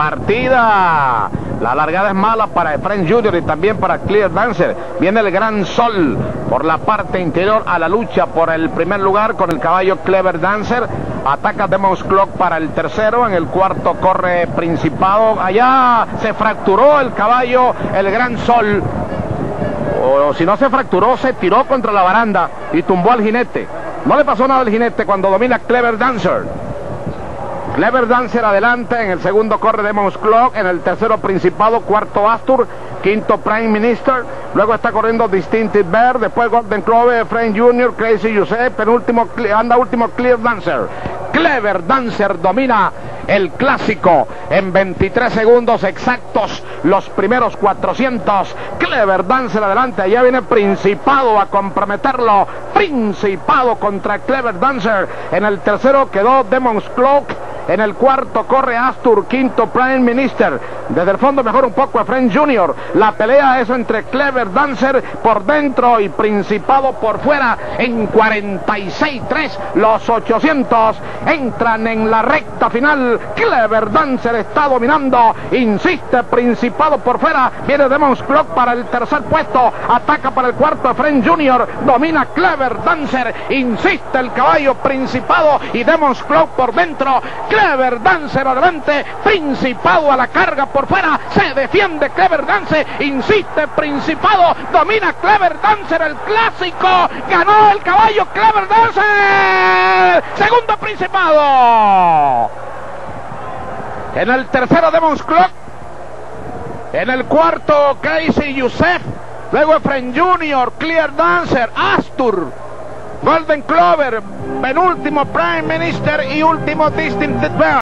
partida. La largada es mala para Efraín Junior y también para Clear Dancer. Viene el gran sol por la parte interior a la lucha por el primer lugar con el caballo Clever Dancer. Ataca Demon's Clock para el tercero. En el cuarto corre Principado. Allá se fracturó el caballo, el gran sol. O si no se fracturó, se tiró contra la baranda y tumbó al jinete. No le pasó nada al jinete cuando domina Clever Dancer. Clever Dancer adelante, en el segundo corre Demon's Clock, en el tercero Principado, cuarto Astur, quinto Prime Minister, luego está corriendo Distinctive Bear, después Golden Clover, Frank Jr., Crazy Joseph, penúltimo, anda último Clear Dancer. Clever Dancer domina el clásico en 23 segundos exactos, los primeros 400. Clever Dancer adelante, allá viene Principado a comprometerlo. Principado contra Clever Dancer. En el tercero quedó Demon's Clock. En el cuarto corre Astur, quinto Prime Minister. Desde el fondo mejor un poco a Friend Junior. La pelea es entre Clever Dancer por dentro y Principado por fuera. En 46-3 los 800 entran en la recta final. Clever Dancer está dominando. Insiste Principado por fuera. Viene Demon's Clock para el tercer puesto. Ataca para el cuarto Friend Junior. Domina Clever Dancer. Insiste el caballo Principado y Demon's Clock por dentro. Clever Dancer adelante, Principado a la carga por fuera, se defiende Clever Dancer, insiste Principado, domina Clever Dancer el clásico, ganó el caballo Clever Dancer, segundo Principado. En el tercero Demons Clock, en el cuarto Casey Youssef, luego Efren Junior, Clear Dancer, Astur, Golden Clover, penúltimo Prime Minister y último Distinct Bear.